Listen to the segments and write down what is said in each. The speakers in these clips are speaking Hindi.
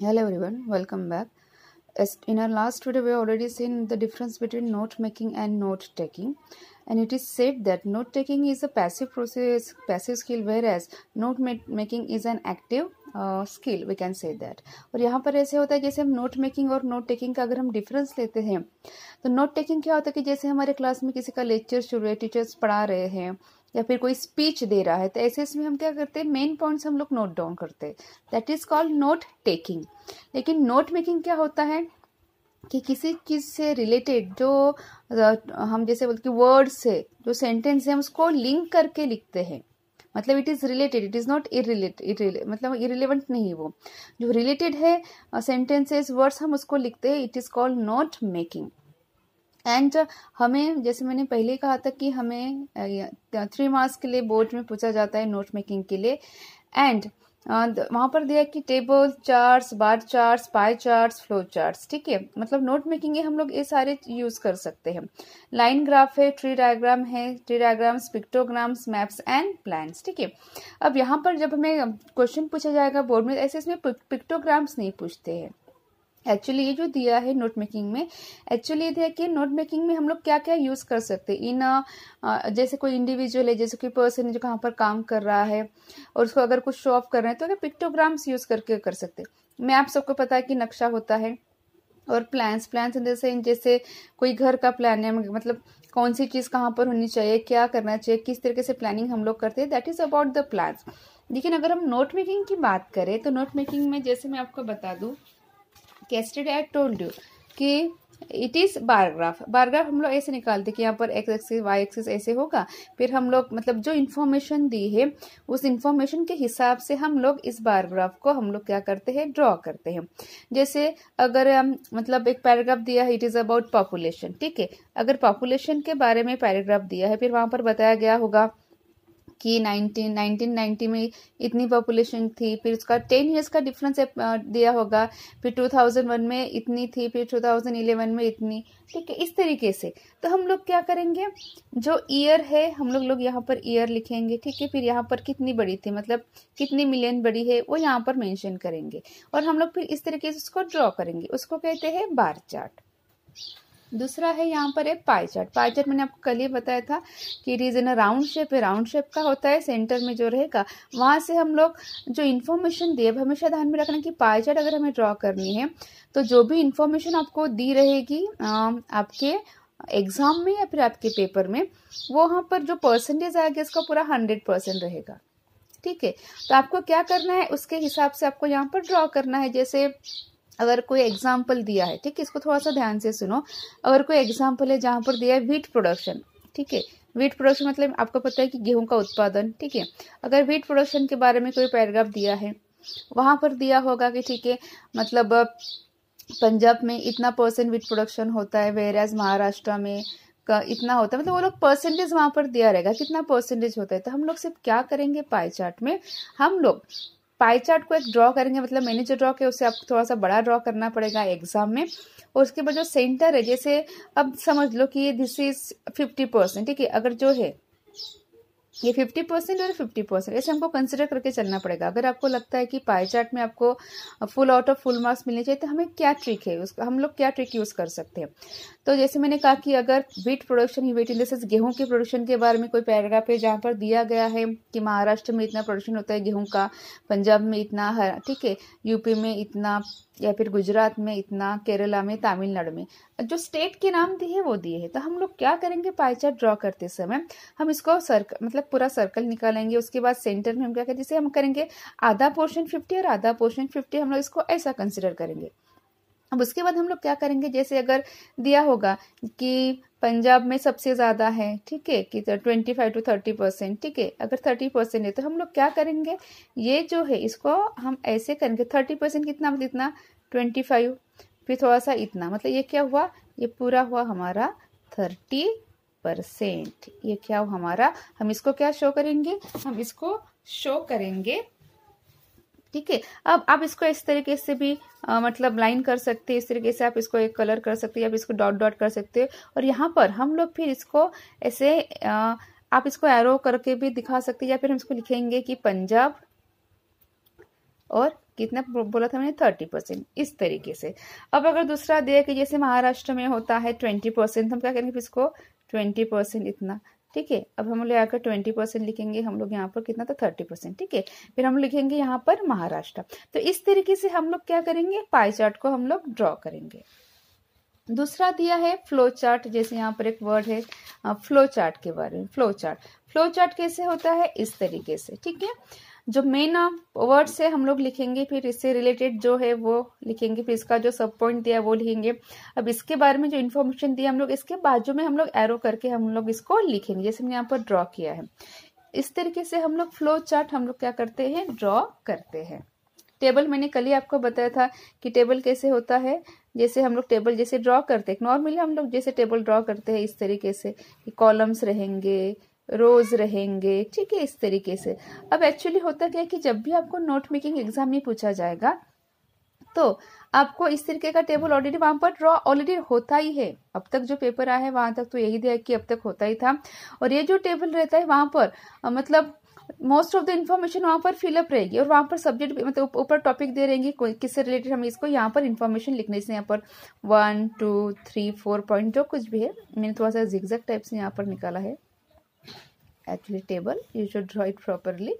Hello everyone, welcome back. As in our last video, we already seen the difference between note making and note taking. And it is said that note taking is a passive process, passive skill, whereas note making is an active skill we can say that और यहाँ पर ऐसे होता है जैसे हम नोट मेकिंग और नोट टेकिंग का अगर हम डिफरेंस लेते हैं तो नोट टेकिंग क्या होता है कि जैसे हमारे क्लास में किसी का लेक्चर शुरू है टीचर्स पढ़ा रहे हैं या फिर कोई स्पीच दे रहा है तो ऐसे इसमें हम क्या करते हैं? मेन पॉइंट्स हम लोग नोट डाउन करते हैं। That is called note taking लेकिन नोट मेकिंग क्या होता है? कि किसी चीज़ से रिलेटेड जो हम जैसे बोलते वर्ड्स से, जो सेंटेंस है, हम उसको लिंक करके लिखते हैं। मतलब it is related it is not irrelated मतलब इरिलेवेंट नहीं वो। जो रिलेटेड है सेंटेंसेस वर्ड्स हम उसको लिखते हैं it is called note making and हमें, जैसे मैंने पहले कहा था कि हमें थ्री मार्क्स के लिए बोर्ड में पूछा जाता है नोट मेकिंग के लिए। एंड वहाँ पर दिया कि table charts bar charts pie charts flow charts ठीक है? मतलब नोट मेकिंग हम लोग ये सारे यूज़ कर सकते हैं। लाइन ग्राफ है ट्री डायग्राम है tree diagrams pictograms maps and plans ठीक है? अब यहाँ पर जब हमें क्वेश्चन पूछा जाएगा बोर्ड में ऐसे इसमें पिक्टोग्राम्स नहीं पूछते हैं। एक्चुअली ये जो दिया है नोट मेकिंग में एक्चुअली ये दिया कि नोट मेकिंग में हम लोग क्या क्या यूज़ कर सकते हैं? इन जैसे कोई इंडिविजुअल है, जैसे कोई पर्सन है जो कहाँ पर काम कर रहा है, और उसको अगर कुछ शो ऑफ़ कर रहे हैं तो अगर पिक्टोग्राम्स यूज़ करके कर सकते मैं आप सबको पता है कि नक्शा होता है, और प्लान्स प्लान्स जैसे जैसे कोई घर का प्लान है मतलब कौन सी चीज़ कहाँ पर होनी चाहिए, क्या करना चाहिए, किस तरीके से प्लानिंग हम लोग करते हैं that is about the plans लेकिन अगर हम नोट मेकिंग की बात करें तो नोट मेकिंग में जैसे मैं आपको बता दूँ कैस्टेड आई टोल्ड यू कि it is bar graph bar graph हम लोग ऐसे निकालते कि यहाँ पर एक्स एक्सिस वाई एक्सिस ऐसे होगा। फिर हम लोग मतलब जो इन्फॉर्मेशन दी है, उस इन्फॉर्मेशन के हिसाब से हम लोग इस बारग्राफ को हम लोग क्या करते हैं? ड्रॉ करते हैं। जैसे अगर हम मतलब एक पैराग्राफ दिया है इट इज़ अबाउट पॉपुलेशन ठीक है? अगर पॉपुलेशन के बारे में पैराग्राफ दिया है, फिर वहाँ पर बताया गया होगा कि 19 1990 में इतनी पॉपुलेशन थी, फिर उसका टेन इयर्स का डिफरेंस दिया होगा, फिर 2001 में इतनी थी, फिर 2011 में इतनी, ठीक है, इस तरीके से। तो हम लोग क्या करेंगे? जो ईयर है, हम लोग लोग यहाँ पर ईयर लिखेंगे, ठीक है, फिर यहाँ पर कितनी बड़ी थी मतलब कितनी मिलियन बड़ी है, वो यहाँ पर मेंशन करेंगे। और हम लोग फिर इस तरीके से उसको ड्रॉ करेंगे, उसको कहते हैं बार चार्ट दूसरा है यहाँ पर है पाई चार्ट पाई चार्ट मैंने आपको कल ही बताया था कि it is in a round shape है राउंड शेप का होता है सेंटर में जो रहेगा, वहाँ से हम लोग जो इन्फॉर्मेशन दिए हमेशा ध्यान में रखना कि पाई चार्ट अगर हमें ड्रॉ करनी है तो जो भी इन्फॉर्मेशन आपको दी रहेगी आपके एग्ज़ाम में या फिर आपके पेपर में, वो वहाँ पर जो परसेंटेज आएगा, इसका पूरा हंड्रेड परसेंट रहेगा. ठीक है? तो आपको क्या करना है? उसके हिसाब से आपको यहाँ पर ड्रॉ करना है. जैसे अगर कोई एग्ज़ाम्पल दिया है, ठीक है, इसको थोड़ा सा ध्यान से सुनो। अगर कोई एग्ज़ाम्पल है जहाँ पर दिया है वीट प्रोडक्शन ठीक है। वीट प्रोडक्शन मतलब आपको पता है कि गेहूँ का उत्पादन, ठीक है। अगर वीट प्रोडक्शन के बारे में कोई पैराग्राफ दिया है, वहाँ पर दिया होगा कि, ठीक है मतलब पंजाब में इतना परसेंट वीट प्रोडक्शन होता है वेर एज महाराष्ट्र में का इतना होता है मतलब वो लोग परसेंटेज वहाँ पर दिया रहेगा, कितना परसेंटेज होता है। तो हम लोग सिर्फ़ क्या करेंगे पाई चार्ट में? हम लोग पाई चार्ट को एक ड्रॉ करेंगे मतलब मैंने जो ड्रॉ किया, उसे आपको थोड़ा सा बड़ा ड्रॉ करना पड़ेगा एग्ज़ाम में। और उसके बाद जो सेंटर है, जैसे अब समझ लो कि दिस इज़ फिफ्टी परसेंट ठीक है? अगर जो है ये फिफ्टी परसेंट और फिफ्टी परसेंट ऐसे हमको कंसिडर करके चलना पड़ेगा। अगर आपको लगता है कि पाई चार्ट में आपको full out of full marks मिलने चाहिए तो हमें क्या ट्रिक है? उसका, हम लोग क्या ट्रिक यूज़ कर सकते हैं? तो जैसे मैंने कहा कि अगर वीट प्रोडक्शन ही वीट दिस गेहूँ के प्रोडक्शन के बारे में कोई पैराग्राफ है जहाँ पर दिया गया है कि महाराष्ट्र में इतना प्रोडक्शन होता है, गेहूँ का, पंजाब में इतना ठीक है यूपी में इतना, या फिर गुजरात में इतना, केरला में, तमिलनाडु में जो स्टेट के नाम दिए वो दिए हैं। तो हम लोग क्या करेंगे? पाई चार्ट ड्रॉ करते समय हम इसको सर्कल मतलब पूरा सर्कल निकालेंगे। उसके बाद सेंटर में हम क्या करेंगे जैसे हम करेंगे आधा पोर्शन फिफ्टी और आधा पोर्शन फिफ्टी हम लोग इसको ऐसा कंसिडर करेंगे। अब उसके बाद हम लोग क्या करेंगे? जैसे अगर दिया होगा कि पंजाब में सबसे ज़्यादा है, ठीक है, कि twenty five to thirty percent ठीक है, अगर थर्टी परसेंट है तो हम लोग क्या करेंगे? ये जो है, इसको हम ऐसे करेंगे थर्टी परसेंट कितना मतलब इतना? ट्वेंटी फाइव फिर थोड़ा सा इतना मतलब ये क्या हुआ? ये पूरा हुआ हमारा थर्टी परसेंट ये क्या हुआ हमारा? हम इसको क्या शो करेंगे? हम इसको शो करेंगे ठीक है? अब आप इसको इस तरीके से भी आ, मतलब लाइन कर सकते हैं इस तरीके से आप इसको एक कलर कर सकते हैं आप इसको डॉट डॉट कर सकते हैं। और यहाँ पर हम लोग फिर इसको ऐसे आ, आप इसको एरो करके भी दिखा सकते हैं या फिर हम इसको लिखेंगे कि पंजाब और कितना बोला था मैंने थर्टी परसेंट इस तरीके से। अब अगर दूसरा दिया कि जैसे महाराष्ट्र में होता है ट्वेंटी परसेंट हम क्या करेंगे इसको? ट्वेंटी परसेंट इतना, ठीक है? अब हम लोग आकर ट्वेंटी परसेंट लिखेंगे, हम लोग यहाँ पर कितना था? थर्टी परसेंट ठीक है? फिर हम लिखेंगे यहाँ पर महाराष्ट्र। तो इस तरीके से हम लोग क्या करेंगे? पाई चार्ट को हम लोग ड्रॉ करेंगे। दूसरा दिया है फ्लो चार्ट जैसे यहाँ पर एक वर्ड है फ्लो चार्ट के बारे में फ्लो चार्ट फ्लो चार्ट कैसे होता है? इस तरीके से, ठीक है? जो मेन वर्ड से हम लोग लिखेंगे, फिर इससे रिलेटेड जो है, वो लिखेंगे, फिर इसका जो सब पॉइंट दिया वो लिखेंगे। अब इसके बारे में जो इन्फॉर्मेशन दिया हम लोग, इसके बाजू में हम लोग एरो करके हम लोग इसको लिखेंगे। जैसे हमने यहाँ पर ड्रॉ किया है। इस तरीके से हम लोग फ्लो चार्ट हम लोग क्या करते हैं ड्रॉ करते हैं। टेबल मैंने कल ही आपको बताया था कि टेबल कैसे होता है। जैसे हम लोग टेबल जैसे ड्रॉ करते हैं नॉर्मली हम लोग जैसे टेबल ड्रॉ करते हैं, इस तरीके से कि कॉलम्स रहेंगे रोज रहेंगे। ठीक है, इस तरीके से। अब एक्चुअली होता क्या है कि जब भी आपको नोट मेकिंग एग्ज़ाम में पूछा जाएगा तो आपको इस तरीके का टेबल ऑलरेडी वहाँ पर ड्रॉ ऑलरेडी होता ही है। अब तक जो पेपर आया है, वहाँ तक तो यही दिया कि अब तक होता ही था। और ये जो टेबल रहता है वहाँ पर मतलब मोस्ट ऑफ़ द इन्फॉर्मेशन वहाँ पर फिलअप रहेगी और वहाँ पर सब्जेक्ट मतलब ऊपर टॉपिक दे रहेंगे किससे रिलेटेड हम इसको यहाँ पर इन्फॉर्मेशन लिखने से यहाँ पर one two three four point जो कुछ भी है, मैंने थोड़ा सा जिग्जैक्ट टाइप से यहाँ पर निकाला है। Actually table you should draw it properly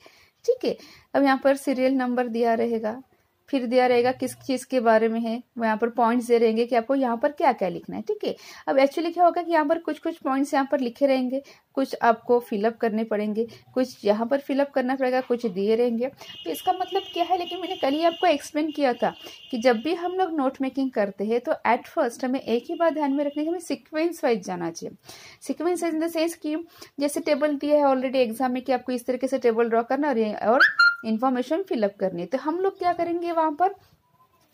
ठीक है? अब यहाँ पर सीरियल नंबर दिया रहेगा। फिर दिया रहेगा किस चीज़ के बारे में है यहाँ पर पॉइंट्स दे रहेंगे कि आपको यहाँ पर क्या क्या लिखना है, ठीक है? अब एक्चुअली क्या होगा कि यहाँ पर कुछ कुछ पॉइंट्स यहाँ पर लिखे रहेंगे, कुछ आपको फिलअप करने पड़ेंगे, कुछ यहाँ पर फिलअप करना पड़ेगा, कुछ दिए रहेंगे। तो इसका मतलब क्या है, लेकिन मैंने कल ही आपको एक्सप्लेन किया था कि जब भी हम लोग नोट मेकिंग करते हैं तो एट फ़र्स्ट हमें एक ही बात ध्यान में रखने की हमें सिक्वेंस वाइज जाना चाहिए। सिक्वेंस इन द सेंस की जैसे टेबल दिया है ऑलरेडी एग्ज़ाम में कि आपको इस तरीके से टेबल ड्रॉ करना और इन्फॉर्मेशन फिलअप करनी है। तो हम लोग क्या करेंगे वहाँ पर?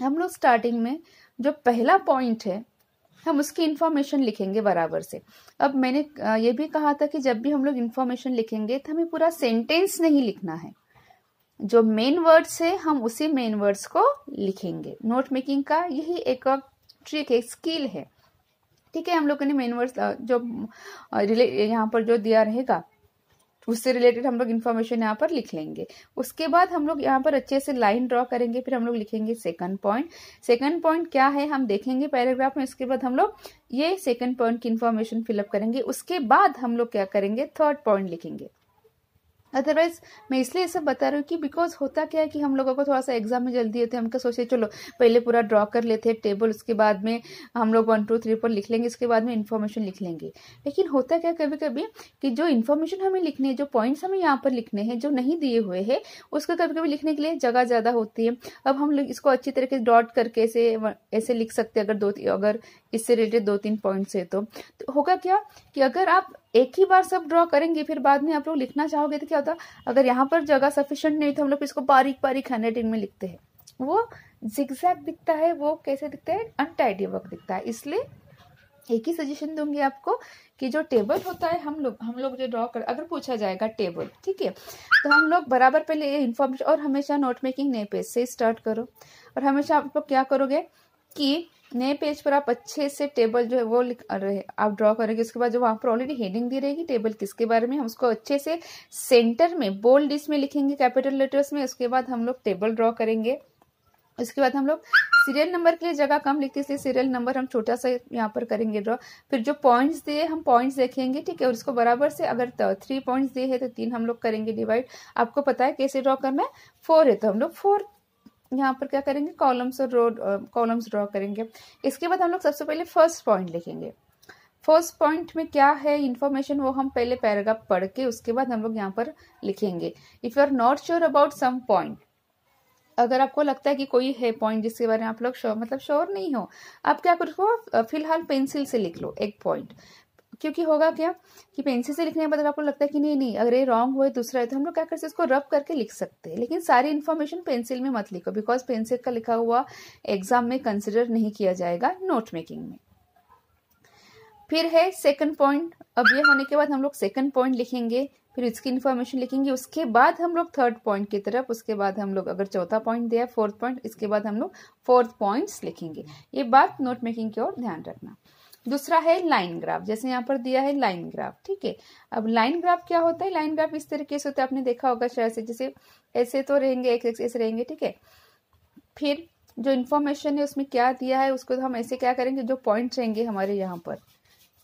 हम लोग स्टार्टिंग में जो पहला पॉइंट है, हम उसकी इन्फॉर्मेशन लिखेंगे बराबर से। अब मैंने ये भी कहा था कि जब भी हम लोग इन्फॉर्मेशन लिखेंगे तो हमें पूरा सेंटेंस नहीं लिखना है। जो मेन वर्ड्स है, हम उसी मेन वर्ड्स को लिखेंगे। नोट मेकिंग का यही एक ट्रिक है, स्किल है। ठीक है, हम लोगों ने मेन वर्ड्स जो रिले, यहाँ पर जो दिया रहेगा उससे रिलेटेड हम लोग इन्फॉर्मेशन यहाँ पर लिख लेंगे। उसके बाद हम लोग यहाँ पर अच्छे से लाइन ड्रॉ करेंगे, फिर हम लोग लिखेंगे सेकंड पॉइंट सेकंड पॉइंट क्या है हम देखेंगे पैराग्राफ में, उसके बाद हम लोग ये सेकंड पॉइंट की इन्फॉर्मेशन फिलअप करेंगे। उसके बाद हम लोग क्या करेंगे? थर्ड पॉइंट लिखेंगे। अदरवाइज़ मैं इसलिए सब बता रही हूँ कि बिकॉज़ होता क्या है कि हम लोगों को थोड़ा सा एग्ज़ाम में जल्दी होते हैं, हम क्या सोचे, चलो, पहले पूरा ड्रॉ कर लेते हैं टेबल उसके बाद में हम लोग वन टू थ्री पर लिख लेंगे, इसके बाद में इन्फॉर्मेशन लिख लेंगे. लेकिन होता क्या कभी कभी कि जो इन्फॉर्मेशन हमें लिखनी है, जो पॉइंट्स हमें यहाँ पर लिखने हैं, जो नहीं दिए हुए हैं, उसको कभी कभी लिखने के लिए जगह ज़्यादा होती है। अब हम लोग इसको अच्छी तरीके से डॉट करके ऐसे ऐसे लिख सकते हैं, अगर दो, अगर इससे रिलेटेड दो तीन पॉइंट्स है तो होगा क्या कि अगर आप एक ही बार सब ड्रॉ करेंगे, फिर बाद में आप लोग लिखना चाहोगे तो क्या होता, अगर यहाँ पर जगह सफिशियंट नहीं तो हम लोग इसको बारीक बारीक हैंड में लिखते हैं। वो जिग्जैग दिखता है, वो कैसे दिखता है? अनटाइडी वर्क दिखता है। इसलिए एक ही सजेशन दूँगी आपको कि जो टेबल होता है, हम लोग हम लोग जो ड्रॉ कर अगर पूछा जाएगा टेबल ठीक है? तो हम लोग बराबर पहले ये इन्फॉर्मेशन और हमेशा नोट मेकिंग नए पेज से स्टार्ट करो। और हमेशा आप लोग क्या करोगे कि नए पेज पर आप अच्छे से टेबल जो है वो लिख आप ड्रॉ करेंगे, उसके बाद जो वहाँ पर ऑलरेडी हेडिंग दी रहेगी टेबल किसके बारे में, हम उसको अच्छे से सेंटर में बोल्ड इसमें लिखेंगे कैपिटल लेटर्स में, उसके बाद हम लोग टेबल ड्रॉ करेंगे। उसके बाद हम लोग सीरियल नंबर के लिए जगह कम लिखते इसलिए सीरियल नंबर हम छोटा सा यहाँ पर करेंगे ड्रॉ फिर जो पॉइंट्स दिए, हम पॉइंट्स देखेंगे, ठीक है, और इसको बराबर से अगर थ्री पॉइंट्स दिए है तो तीन हम लोग करेंगे डिवाइड आपको पता है कैसे ड्रॉ करना है? फोर है तो हम लोग फोर यहाँ पर क्या करेंगे? कॉलम्स और रोड कॉलम्स ड्रॉ करेंगे। इसके बाद हम लोग सबसे पहले फ़र्स्ट पॉइंट लिखेंगे। फ़र्स्ट पॉइंट में क्या है इन्फॉर्मेशन वो हम पहले पैराग्राफ पढ़ के उसके बाद हम लोग यहाँ पर लिखेंगे। If you are not sure about some point अगर आपको लगता है कि कोई है पॉइंट जिसके बारे में आप लोग श्योर मतलब श्योर नहीं हो, आप क्या करो, फ़िलहाल पेंसिल से लिख लो एक पॉइंट क्योंकि होगा क्या कि पेंसिल से लिखने के बाद आपको लगता है कि नहीं नहीं, अगर ये रॉन्ग हुए दूसरा है तो हम लोग क्या कर सकते इसको रब करके लिख सकते हैं। लेकिन सारी इन्फॉर्मेशन पेंसिल में मत लिखो बिकॉज़ पेंसिल का लिखा हुआ एग्ज़ाम में कंसिडर नहीं किया जाएगा नोट मेकिंग में। फिर है सेकंड पॉइंट अब ये होने के बाद हम लोग सेकंड पॉइंट लिखेंगे, फिर इसकी इन्फॉर्मेशन लिखेंगे, उसके बाद हम लोग थर्ड पॉइंट की तरफ़, उसके बाद हम लोग अगर चौथा पॉइंट दिया फोर्थ पॉइंट इसके बाद हम लोग फोर्थ पॉइंट्स लिखेंगे। ये बात नोट मेकिंग की ओर ध्यान रखना। दूसरा है लाइन ग्राफ, जैसे यहाँ पर दिया है लाइन ग्राफ, ठीक है? अब लाइन ग्राफ क्या होता है? लाइन ग्राफ इस तरीके से होता है, आपने देखा होगा शायद से, जैसे ऐसे तो रहेंगे, एक ऐसे रहेंगे, ठीक है? फिर जो इन्फॉर्मेशन है, उसमें क्या दिया है, उसको हम ऐसे क्या करेंगे, जो पॉइंट रहेंगे हमारे यहाँ पर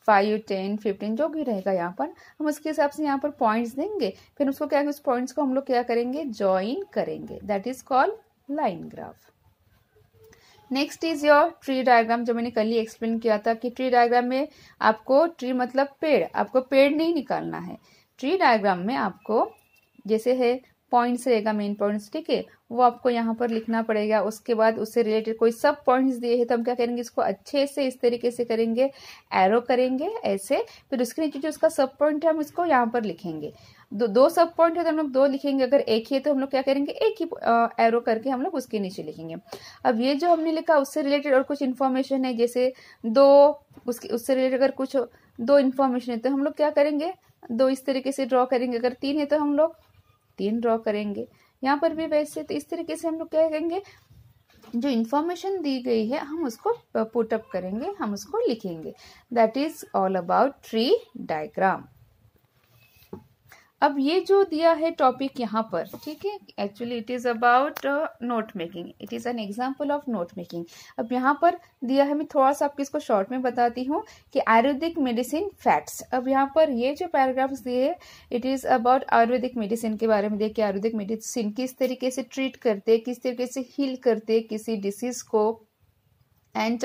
फाइव टेन फिफ्टीन जो भी रहेगा यहाँ पर, हम उसके हिसाब से यहाँ पर पॉइंट्स देंगे, फिर उसको क्या, उस पॉइंट्स को हम लोग क्या करेंगे? ज्वाइन करेंगे that is called line graph. Next is your tree diagram जो मैंने कल ही एक्सप्लेन किया था कि ट्री डायग्राम में आपको ट्री मतलब पेड़, आपको पेड़ नहीं निकालना है। ट्री डायग्राम में आपको, जैसे है पॉइंट्स रहेगा मेन पॉइंट्स ठीक है? वो आपको यहाँ पर लिखना पड़ेगा। उसके बाद उससे रिलेटेड कोई सब पॉइंट्स दिए हैं तो हम क्या करेंगे? इसको अच्छे से इस तरीके से करेंगे एरो करेंगे, ऐसे। फिर उसके नीचे जो उसका सब पॉइंट है, हम इसको यहाँ पर लिखेंगे। दो दो सब पॉइंट है तो हम लोग दो लिखेंगे। अगर एक ही है तो हम लोग क्या करेंगे? एक ही एरो करके हम लोग उसके नीचे लिखेंगे। अब ये जो हमने लिखा, उससे रिलेटेड और कुछ इन्फॉर्मेशन है, जैसे दो, उसके, उससे रिलेटेड अगर कुछ दो इन्फॉर्मेशन है तो हम लोग क्या करेंगे? दो इस तरीके से ड्रॉ करेंगे। अगर तीन है तो हम लोग तीन ड्रॉ करेंगे। यहाँ पर भी वैसे तो इस तरीके से हम लोग क्या करेंगे, जो इन्फॉर्मेशन दी गई है, हम उसको पुटअप करेंगे, हम उसको लिखेंगे। That is all about tree diagram अब ये जो दिया है टॉपिक यहाँ पर, ठीक है? Actually it is about note making it is an example of note making अब यहाँ पर दिया है, मैं थोड़ा सा आपको इसको शॉर्ट में बताती हूँ कि आयुर्वेदिक मेडिसिन फैक्ट्स अब यहाँ पर ये जो पैराग्राफ्स दिए है it is about Ayurvedic medicine के बारे में देखिए आयुर्वेदिक मेडिसिन किस तरीके से ट्रीट करते, किस तरीके से हील करते किसी डिसीज को एंड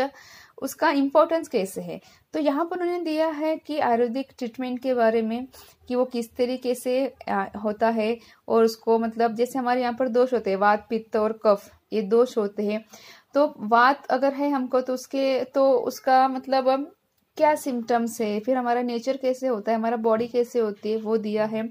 उसका इम्पोर्टेंस कैसे है? तो यहाँ पर उन्होंने दिया है कि आयुर्वेदिक ट्रीटमेंट के बारे में कि वो किस तरीके से होता है और उसको मतलब जैसे हमारे यहाँ पर दोष होते हैं, वात, पित्त और कफ, ये दोष होते हैं। तो वात अगर है हमको तो उसके तो उसका मतलब क्या सिम्टम्स है? फिर हमारा नेचर कैसे होता है? हमारा बॉडी कैसे होती है? वो दिया है।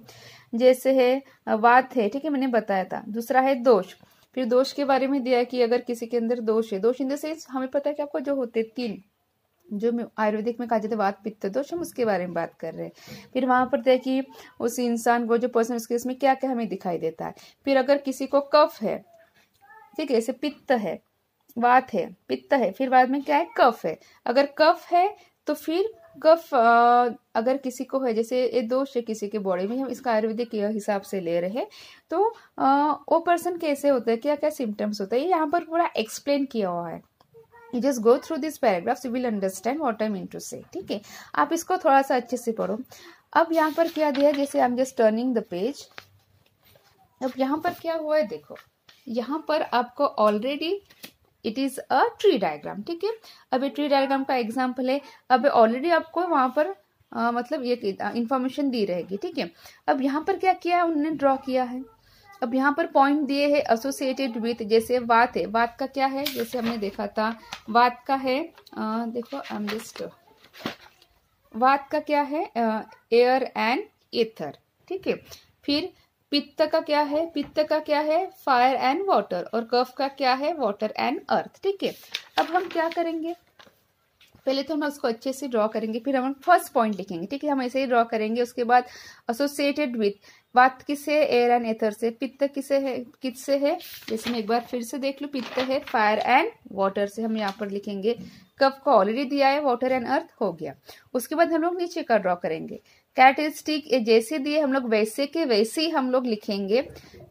जैसे है, वात है, ठीक है, मैंने बताया था। दूसरा है दोष। फिर दोष के बारे में दिया कि अगर किसी के अंदर दोष है। दोष इन द सेंस हमें पता है कि आपको जो होते तीन, जो आयुर्वेदिक में कहा जाता है, वात, पित्त, दोष, हम उसके बारे में बात कर रहे हैं। फिर वहाँ पर दिया कि उस इंसान को, जो पर्सन उसके इसमें क्या क्या हमें दिखाई देता है। फिर अगर किसी को कफ है, ठीक है, जैसे पित्त है, वात है, पित्त है, फिर बाद में क्या है, कफ है। अगर कफ है तो फिर कफ अगर किसी को है, जैसे ये दोष है किसी के बॉडी में, हम इसका आयुर्वेदिक हिसाब से ले रहे हैं। तो वो पर्सन कैसे होता है क्या क्या सिम्टम्स होता है यहाँ पर पूरा एक्सप्लेन किया हुआ है। You just go through this paragraph you will understand what I mean to say ठीक है? आप इसको थोड़ा सा अच्छे से पढ़ो। अब यहाँ पर क्या दिया जैसे I am just turning the page अब यहाँ पर क्या हुआ है, देखो। यहाँ पर आपको already it is a tree diagram ठीक है? अब ये ट्री डायग्राम का एग्ज़ाम्पल है। अब ऑलरेडी आपको वहाँ पर आ, मतलब ये इंफॉर्मेशन दी रहेगी ठीक है? अब यहाँ पर क्या किया है? उन्होंने ड्रॉ किया है। अब यहाँ पर पॉइंट दिए है एसोसिएटेड विथ जैसे वात है। वात का क्या है? जैसे हमने देखा था वात का है आ, देखो एम जस्ट वात का क्या है? एयर एंड एथर ठीक है? फिर पित्त का क्या है? पित्त का क्या है? फायर एंड वाटर और कफ का क्या है? वाटर एंड अर्थ ठीक है? अब हम क्या करेंगे? पहले तो हम उसको अच्छे से ड्रॉ करेंगे, फिर हम फ़र्स्ट पॉइंट लिखेंगे। ठीक है? हम ऐसे ही ड्रॉ करेंगे, उसके बाद एसोसिएटेड विथ बात किससे एयर एंड एथर से। पित्त किसे है? किससे है? जैसे मैं एक बार फिर से देख लू, पित्त है फायर एंड वाटर से हम यहाँ पर लिखेंगे। कफ को ऑलरेडी दिया है वाटर एंड अर्थ हो गया। उसके बाद हम लोग नीचे का ड्रॉ करेंगे। कैरेक्टरिस्टिक जैसे दिए हम लोग वैसे के वैसे ही हम लोग लिखेंगे।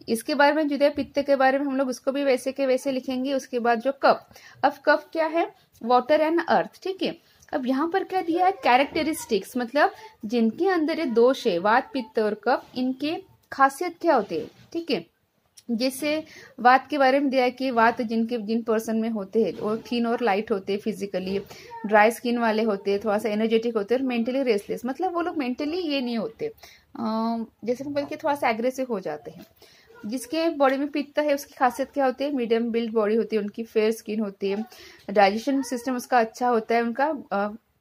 इसके बारे में जुदे पित्त के बारे में हम लोग उसको भी वैसे के वैसे लिखेंगे, उसके बाद जो कफ। अब कफ क्या है? वाटर एंड अर्थ ठीक है? अब यहाँ पर क्या दिया है? कैरेक्टरिस्टिक्स मतलब जिनके अंदर ये दोष है, वात, पित्त और कफ, इनके खासियत क्या होते हैं, ठीक है? जैसे वात के बारे में दिया कि वात जिनके, जिन पर्सन में होते हैं, वो थीन और लाइट होते हैं फिजिकली ड्राई स्किन वाले होते हैं, थोड़ा सा एनर्जेटिक होते हैं और मेंटली रेस्टलेस मतलब वो लोग मेंटली ये नहीं होते। जैसे मैं कि थोड़ा सा एग्रेसिव हो जाते हैं। जिसके बॉडी में पित्त है, उसकी खासियत क्या होती है? मीडियम बिल्ड बॉडी होती है, उनकी फेयर स्किन होती है डाइजेशन सिस्टम उसका अच्छा होता है, उनका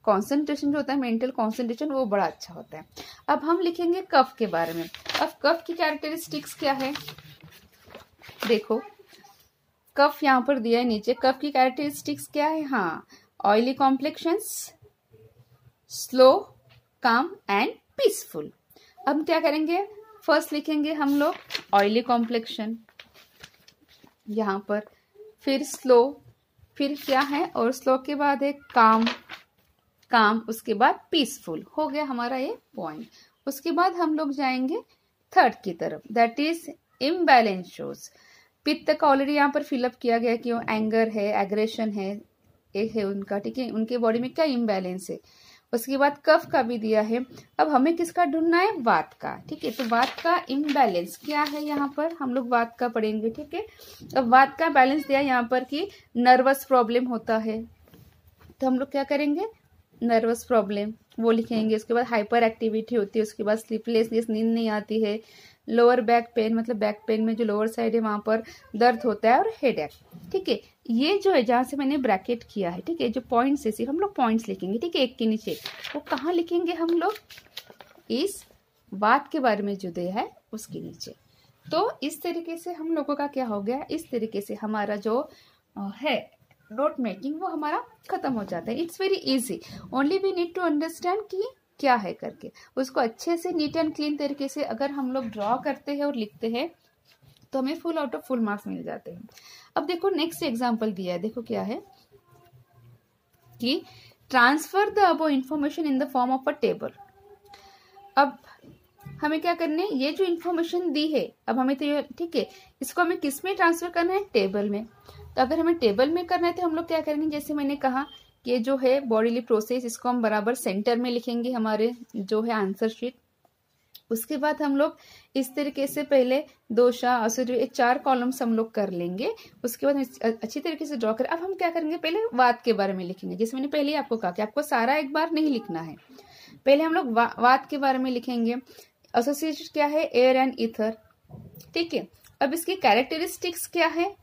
कॉन्सेंट्रेशन जो होता है मेंटल कॉन्सेंट्रेशन वो बड़ा अच्छा होता है। अब हम लिखेंगे कफ के बारे में। अब कफ की कैरेक्टरिस्टिक्स क्या है? देखो। कफ यहाँ पर दिया है नीचे। कफ की कैरेक्टरिस्टिक्स क्या है? हाँ oily complexion slow calm and peaceful अब क्या करेंगे? फ़र्स्ट लिखेंगे हम लोग ऑयली कॉम्प्लेक्शन यहाँ पर। फिर स्लो फिर क्या है? और स्लो के बाद है काम काम उसके बाद पीसफुल हो गया हमारा ये पॉइंट उसके बाद हम लोग जाएँगे थर्ड की तरफ़। दैट इज़ इम्बैलेंस शोज़ पित्त का ऑलरेडी यहाँ पर फिलअप किया गया कि वो एंगर है एग्रेशन है एक है उनका, ठीक है? उनके बॉडी में क्या इम्बैलेंस है? उसके बाद कफ का भी दिया है। अब हमें किसका ढूंढना है? वात का, ठीक है? तो वात का इम्बैलेंस क्या है यहाँ पर? हम लोग वात का पढ़ेंगे, ठीक है? अब वात का बैलेंस दिया यहाँ पर कि नर्वस प्रॉब्लम होता है। तो हम लोग क्या करेंगे? नर्वस प्रॉब्लम वो लिखेंगे। उसके बाद हाइपर एक्टिविटी होती है, उसके बाद स्लीपलेसनेस नींद नहीं आती है। लोअर बैक पेन मतलब बैक पेन में जो लोअर साइड है, वहाँ पर दर्द होता है और हेड ठीक है? ये जो है, जहाँ से मैंने ब्रैकेट किया है, ठीक है? जो पॉइंट्स है, सिर्फ़ हम लोग पॉइंट्स लिखेंगे, ठीक है? एक के नीचे। वो कहाँ लिखेंगे हम लोग? इस बात के बारे में जो दिया है, उसके नीचे। तो इस तरीके से हम लोगों का क्या हो गया? इस तरीके से हमारा जो है नोट मेकिंग वो हमारा खत्म हो जाता है। It's very easy only we need to understand कि क्या है करके। उसको अच्छे से नीट एंड क्लीन तरीके से अगर हम लोग ड्रॉ करते हैं और लिखते हैं तो हमें full out of full marks मिल जाते हैं। अब देखो नेक्स्ट एग्ज़ाम्पल दिया है। देखो क्या है कि transfer the above information in the form of a table अब हमें क्या करना है? ये जो इन्फॉर्मेशन दी है, अब हमें तो ठीक है, इसको हमें किसमें ट्रांसफ़र करना है? टेबल में। तो अगर हमें टेबल में करना है तो हम लोग क्या करेंगे? जैसे मैंने कहा ये जो है बॉडीली प्रोसेस इसको हम बराबर सेंटर में लिखेंगे हमारे जो है आंसर शीट उसके बाद हम लोग इस तरीके से पहले दो शाह एक चार कॉलम्स हम लोग कर लेंगे। उसके बाद अच्छी तरीके से ड्रॉ कर। अब हम क्या करेंगे? पहले वाद के बारे में लिखेंगे। जैसे मैंने पहले आपको कहा कि आपको सारा एक बार नहीं लिखना है। पहले हम लोग वा, वाद के बारे में लिखेंगे। एसोसिएशन क्या है? एयर एंड इथर ठीक है। अब इसकी कैरेक्टरिस्टिक्स क्या है?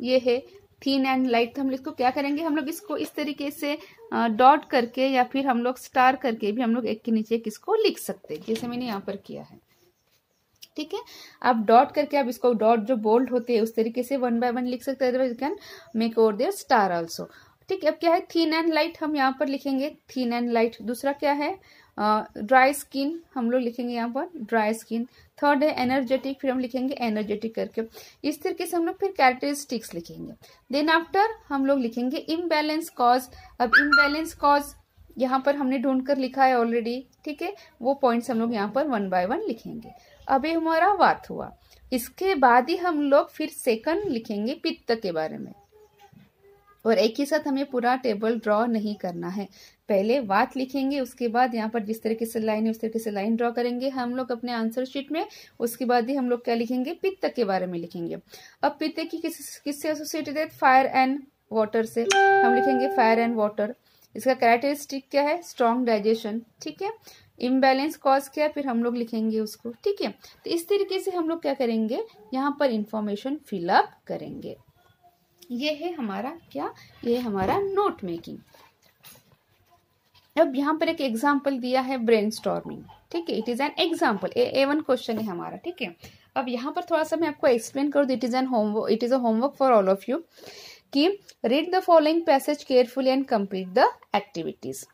ये है थीन एंड लाइट तो हम इसको क्या करेंगे? हम लोग इसको इस तरीके से डॉट करके या फिर हम लोग स्टार करके भी हम लोग एक के नीचे किसको लिख सकते हैं, जैसे मैंने यहाँ पर किया है। ठीक है? आप डॉट करके आप इसको डॉट जो बोल्ड होते हैं, उस तरीके से वन बाय वन लिख सकते हैं। Can make over there star also ठीक है? अब क्या है? थीन एंड लाइट हम यहाँ पर लिखेंगे। थीन एंड लाइट दूसरा क्या है? ड्राई स्किन हम लोग लिखेंगे यहाँ पर ड्राई स्किन थर्ड है एनर्जेटिक फिर हम लिखेंगे एनर्जेटिक करके। इस तरीके से हम लोग फिर कैरेक्टरिस्टिक्स लिखेंगे। देन आफ्टर हम लोग लिखेंगे इम्बैलेंस कॉज अब इम्बैलेंस कॉज यहाँ पर हमने ढूंढ कर लिखा है ऑलरेडी ठीक है? वो पॉइंट्स हम लोग यहाँ पर वन बाय वन लिखेंगे। ये हमारा बात हुआ। इसके बाद ही हम लोग फिर सेकंड लिखेंगे पित्त के बारे में। और एक ही साथ हमें पूरा टेबल ड्रॉ नहीं करना है। पहले बात लिखेंगे, उसके बाद यहाँ पर जिस तरीके से लाइन है, उस तरीके से लाइन ड्रॉ करेंगे हम लोग अपने आंसर शीट में। उसके बाद ही हम लोग क्या लिखेंगे? पित्त के बारे में लिखेंगे। अब पित्त की किस, किससे एसोसिएटेड है? फायर एंड वाटर से। हम लिखेंगे फायर एंड वाटर इसका कैरेक्टरिस्टिक क्या है? स्ट्रॉन्ग डाइजेशन ठीक है? इम्बैलेंस कॉज क्या फिर हम लोग लिखेंगे उसको। ठीक है? तो इस तरीके से हम लोग क्या करेंगे? यहाँ पर इंफॉर्मेशन फिलअप करेंगे। ये है हमारा क्या? ये हमारा नोट मेकिंग अब यहाँ पर एक एग्ज़ाम्पल दिया है ब्रेन ठीक है it is an example A one question है हमारा, ठीक है? अब यहाँ पर थोड़ा सा मैं आपको एक्सप्लेन करूँ it is an homework it is a homework for all of you कि read the following passage carefully and complete the activities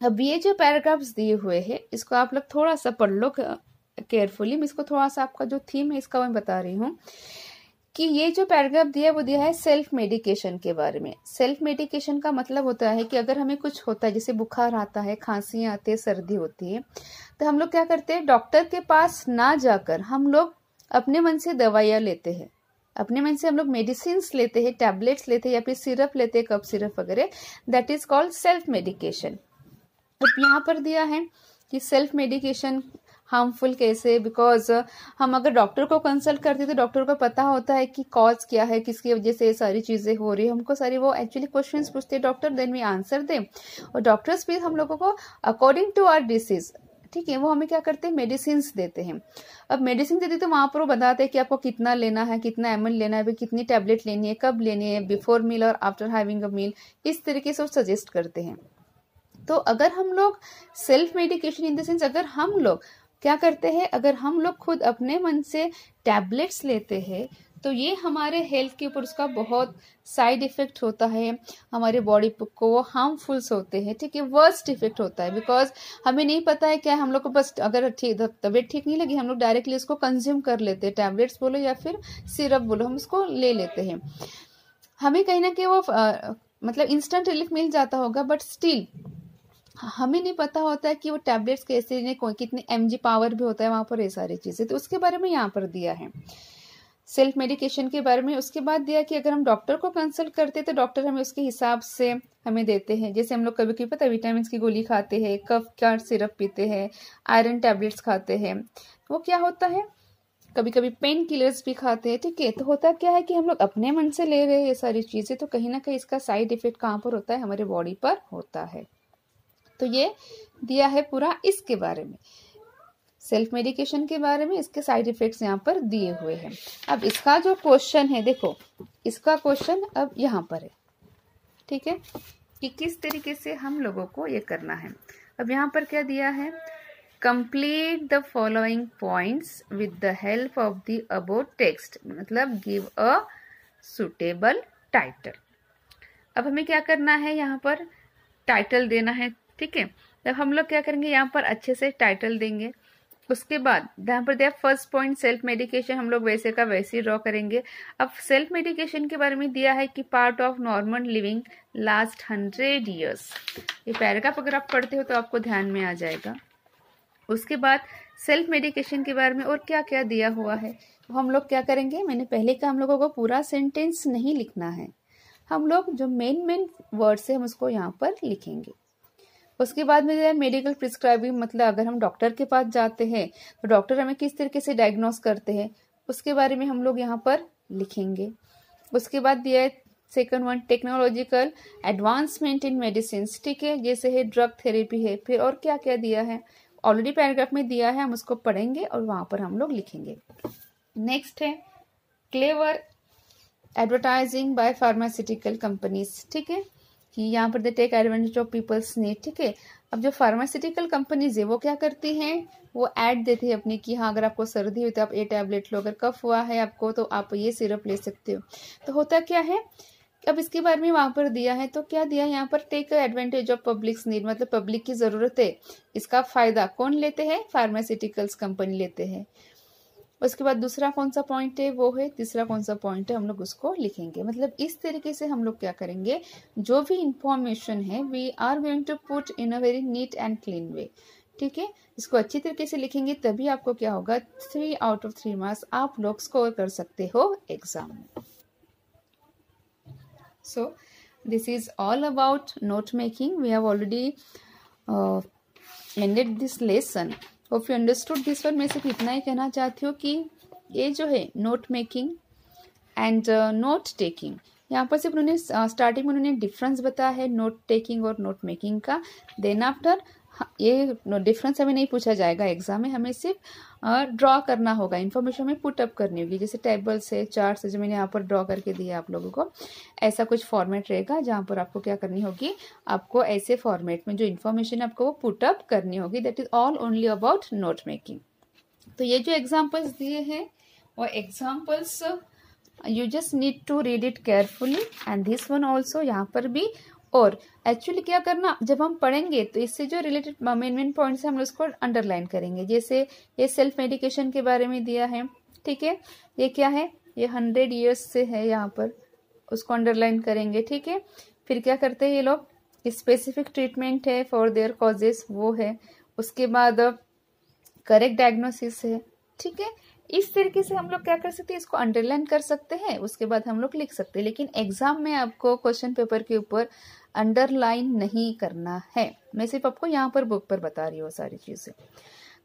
अब ये जो पैराग्राफ्स दिए हुए हैं, इसको आप लोग थोड़ा सा पढ़ लो केयरफुली मैं इसको थोड़ा सा आपका जो थीम है, इसका मैं बता रही हूँ। कि ये जो पैराग्राफ दिया वो दिया है सेल्फ मेडिकेशन के बारे में। सेल्फ मेडिकेशन का मतलब होता है कि अगर हमें कुछ होता है, जैसे बुखार आता है, खांसी आती है, सर्दी होती है तो हम लोग क्या करते हैं, डॉक्टर के पास ना जाकर हम लोग अपने मन से दवाइयाँ लेते हैं। अपने मन से हम लोग मेडिसिन लेते हैं, टैबलेट्स लेते हैं या फिर सिरप लेते हैं, कप सिरप वगैरह। That is called self medication तो यहाँ पर दिया है कि सेल्फ मेडिकेशन हार्मफुल कैसे बिकॉज़ हम अगर डॉक्टर को कंसल्ट करते तो डॉक्टर को पता होता है कि कॉज क्या है, किसकी वजह से ये सारी चीज़ें हो रही है। हमको सारी वो एक्चुअली क्वेश्चंस पूछते डॉक्टर देन वी आंसर दे और डॉक्टर्स भी हम लोगों को अकॉर्डिंग टू आर डिसीज ठीक है, वो हमें क्या करते हैं? मेडिसिन देते हैं। अब मेडिसिन देते तो वहाँ पर वो बताते हैं कि आपको कितना लेना है, कितना एम लेना है कितनी टैबलेट लेनी है, कब लेनी है बिफोर मील और आफ्टर हैविंग अ मील इस तरीके से वो सजेस्ट करते हैं। तो अगर हम लोग self medication in the sense अगर हम लोग क्या करते हैं? अगर हम लोग खुद अपने मन से टैबलेट्स लेते हैं तो ये हमारे हेल्थ के ऊपर उसका बहुत साइड इफ़ेक्ट होता है। हमारे बॉडी को वो हार्मफुल्स होते हैं ठीक है? वर्स्ट इफ़ेक्ट होता है बिकॉज़ हमें नहीं पता है क्या हम लोग को बस अगर ठीक तबीयत ठीक नहीं लगी हम लोग डायरेक्टली उसको कंज्यूम कर लेते हैं। टैबलेट्स बोलो या फिर सिरप बोलो हम उसको ले लेते हैं। हमें कहीं ना कहीं वो आ, मतलब इंस्टेंट रिलीफ मिल जाता होगा बट स्टिल हमें नहीं पता होता है कि वो टैबलेट्स कैसे ने कितने एमजी पावर भी होता है वहाँ पर ये सारी चीज़ें। तो उसके बारे में यहाँ पर दिया है। सेल्फ मेडिकेशन के बारे में उसके बाद दिया कि अगर हम डॉक्टर को कंसल्ट करते हैं तो डॉक्टर हमें उसके हिसाब से हमें देते हैं। जैसे हम लोग कभी कभी पता विटामिन की गोली खाते हैं, कफ का सिरप पीते हैं आयरन टैबलेट्स खाते हैं। वो क्या होता है? कभी कभी पेन किलर्स भी खाते हैं, ठीक है? तो होता क्या है कि हम लोग अपने मन से ले रहे हैं ये सारी चीज़ें तो कहीं ना कहीं इसका साइड इफ़ेक्ट कहाँ पर होता है? हमारे बॉडी पर होता है। तो ये दिया है पूरा इसके बारे में। सेल्फ मेडिकेशन के बारे में इसके साइड इफेक्ट्स यहाँ पर दिए हुए हैं। अब इसका जो क्वेश्चन है, देखो, इसका क्वेश्चन अब यहाँ पर है। ठीक है? कि किस तरीके से हम लोगों को ये करना है। अब यहाँ पर क्या दिया है? Complete the following points with the help of the above text मतलब गिव अ सुटेबल टाइटल अब हमें क्या करना है यहाँ पर? टाइटल देना है ठीक है? तब हम लोग क्या करेंगे, यहाँ पर अच्छे से टाइटल देंगे। उसके बाद यहाँ पर दिया फ़र्स्ट पॉइंट सेल्फ मेडिकेशन हम लोग वैसे का वैसे ड्रॉ करेंगे। अब सेल्फ मेडिकेशन के बारे में दिया है कि part of normal living last hundred years ये पैराग्राफ अगर आप पढ़ते हो तो आपको ध्यान में आ जाएगा। उसके बाद सेल्फ मेडिकेशन के बारे में और क्या क्या दिया हुआ है? तो हम लोग क्या करेंगे? मैंने पहले कहा हम लोगों को पूरा सेंटेंस नहीं लिखना है। हम लोग जो मेन मेन वर्ड्स है हम उसको यहाँ पर लिखेंगे। उसके बाद में जो है मेडिकल प्रिस्क्राइबिंग मतलब अगर हम डॉक्टर के पास जाते हैं तो डॉक्टर हमें किस तरीके से डायग्नोस करते हैं, उसके बारे में हम लोग यहाँ पर लिखेंगे। उसके बाद दिया है second one technological advancement in medicine ठीक है? जैसे है ड्रग थेरेपी है, फिर और क्या क्या दिया है? ऑलरेडी पैराग्राफ में दिया है, हम उसको पढ़ेंगे और वहाँ पर हम लोग लिखेंगे। नेक्स्ट है clever advertising by pharmaceutical companies ठीक है? कि यहाँ पर they take advantage of people's need ठीक है? अब जो फार्मास्यूटिकल कंपनीज़ है, वो क्या करती हैं? वो ऐड देती है अपनी कि हाँ अगर आपको सर्दी हुई तो आप ये टैबलेट लो, अगर कफ हुआ है आपको तो आप ये सिरप ले सकते हो। तो होता क्या है? अब इसके बारे में वहाँ पर दिया है तो क्या दिया है? यहाँ पर take advantage of public need मतलब पब्लिक की ज़रूरत है इसका फ़ायदा कौन लेते हैं? फार्मास्यूटिकल्स कंपनी लेते हैं। उसके बाद दूसरा कौन सा पॉइंट है वो है तीसरा कौन सा पॉइंट है हम लोग उसको लिखेंगे। मतलब इस तरीके से हम लोग क्या करेंगे जो भी इंफॉर्मेशन है we are going to put in a very neat and clean way ठीक है? इसको अच्छी तरीके से लिखेंगे तभी आपको क्या होगा three out of three marks आप लोग स्कोर कर सकते हो एग्ज़ाम में। This is all about note making. We have already uh, ended this lesson. Hope you understood this one मैं सिर्फ़ इतना ही कहना चाहती हूँ कि ये जो है note making and note taking यहाँ पर सिर्फ़ उन्होंने स्टार्टिंग में उन्होंने डिफरेंस बताया है नोट टेकिंग और नोट मेकिंग का. देन आफ्टर ये डिफरेंस हमें नहीं पूछा जाएगा एग्ज़ाम में, हमें सिर्फ़ ड्रॉ करना होगा इन्फॉर्मेशन हमें पुटअप करनी होगी, जैसे टेबल से चार्ट से जो मैंने यहाँ पर ड्रॉ करके दिया आप लोगों को, ऐसा कुछ फॉर्मेट रहेगा जहाँ पर आपको क्या करनी होगी, आपको ऐसे फॉर्मेट में जो इन्फॉर्मेशन आपको वो पुटअप करनी होगी that is all only about note making तो ये जो एग्जाम्पल्स दिए हैं, वो examples you just need to read it carefully and this one also यहाँ पर भी और एक्चुअली क्या करना, जब हम पढ़ेंगे तो इससे जो रिलेटेड मेन मेन पॉइंट्स हम उसको अंडरलाइन करेंगे। जैसे ये सेल्फ मेडिकेशन के बारे में दिया है, ठीक है? ये क्या है? ये हंड्रेड ईयर्स से है यहाँ पर। उसको अंडरलाइन करेंगे, ठीक है? फिर क्या करते हैं ये लोग? स्पेसिफिक ट्रीटमेंट है फॉर देयर कॉजेस वो है। उसके बाद करेक्ट डायग्नोसिस है, ठीक है? इस तरीके से हम लोग क्या कर सकते हैं? इसको अंडरलाइन कर सकते हैं, उसके बाद हम लोग लिख सकते हैं। लेकिन एग्ज़ाम में आपको क्वेश्चन पेपर के ऊपर अंडरलाइन नहीं करना है। मैं सिर्फ़ आपको यहाँ पर बुक पर बता रही हूँ सारी चीज़ें।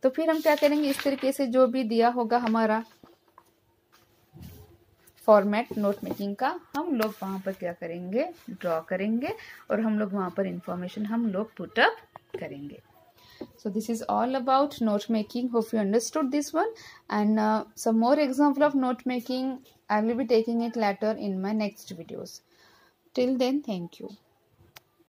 तो फिर हम क्या करेंगे? इस तरीके से जो भी दिया होगा हमारा फॉर्मेट नोट मेकिंग का, हम लोग वहाँ पर क्या करेंगे? ड्रॉ करेंगे और हम लोग वहाँ पर इंफॉर्मेशन हम लोग पुटअप करेंगे। So this is all about note making hope you understood this one and some more example of note making I will be taking it later in my next videos till then thank you